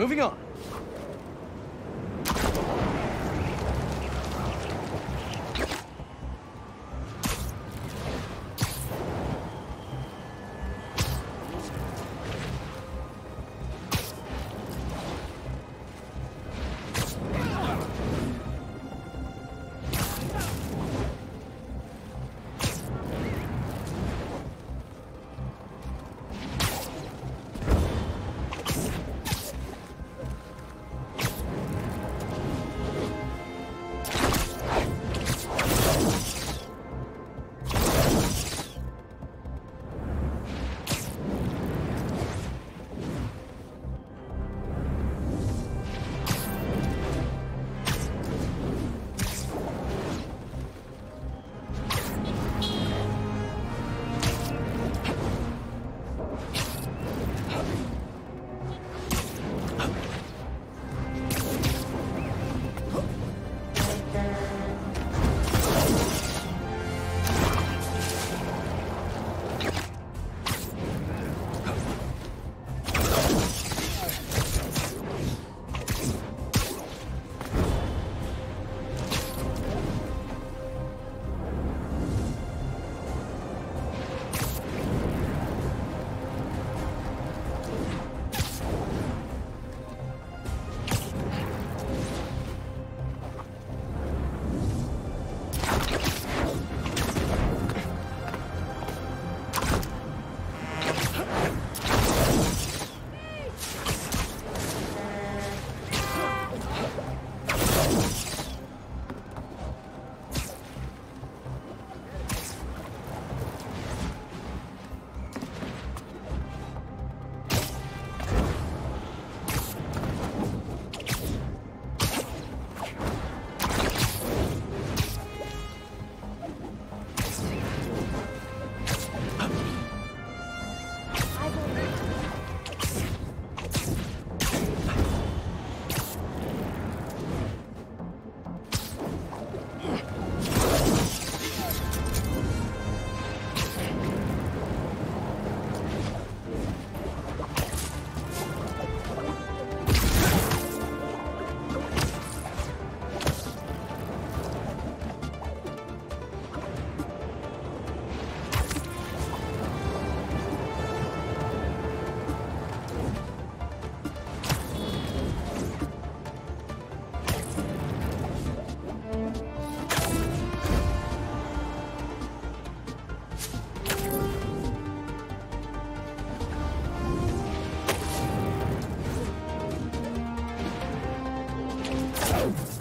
Moving on. Oh.